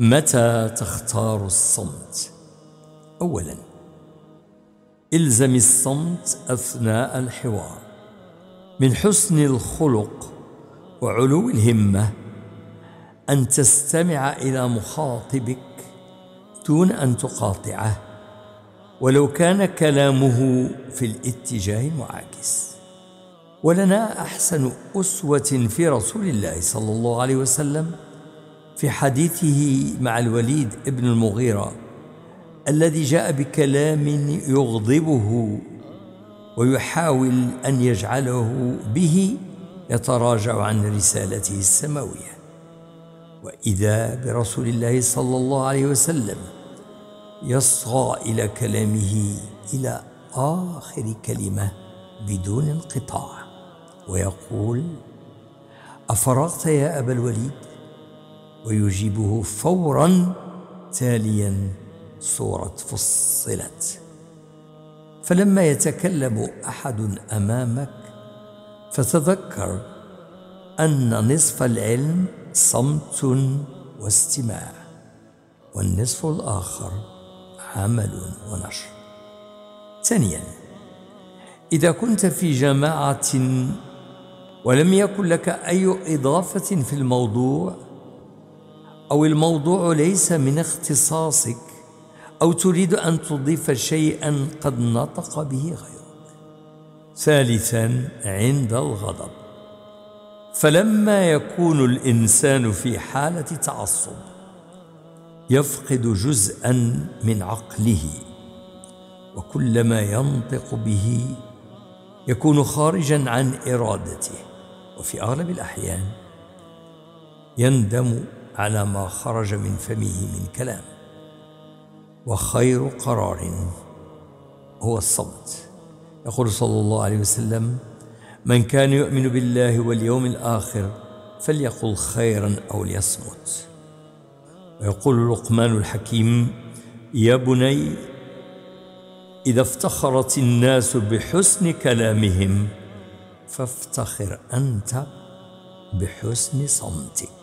متى تختار الصمت؟ اولا إلزم الصمت أثناء الحوار. من حسن الخلق وعلو الهمة أن تستمع إلى مخاطبك دون أن تقاطعه ولو كان كلامه في الاتجاه المعاكس. ولنا أحسن أسوة في رسول الله صلى الله عليه وسلم في حديثه مع الوليد ابن المغيرة الذي جاء بكلام يغضبه ويحاول أن يجعله به يتراجع عن رسالته السماوية. وإذا برسول الله صلى الله عليه وسلم يصغى إلى كلامه إلى آخر كلمة بدون انقطاع ويقول أفرغت يا أبا الوليد ويجيبه فورا تاليا سورة فصلت. فلما يتكلم أحد أمامك فتذكر أن نصف العلم صمت واستماع والنصف الآخر عمل ونشر. ثانيا إذا كنت في جماعة ولم يكن لك أي إضافة في الموضوع أو الموضوع ليس من اختصاصك أو تريد أن تضيف شيئا قد نطق به غيرك. ثالثا عند الغضب. فلما يكون الإنسان في حالة تعصب يفقد جزءا من عقله وكلما ينطق به يكون خارجا عن إرادته. وفي أغلب الأحيان يندم على ما خرج من فمه من كلام. وخير قرار هو الصمت. يقول صلى الله عليه وسلم من كان يؤمن بالله واليوم الآخر فليقل خيرا أو ليصمت. ويقول لقمان الحكيم يا بني إذا افتخرت الناس بحسن كلامهم فافتخر أنت بحسن صمتك.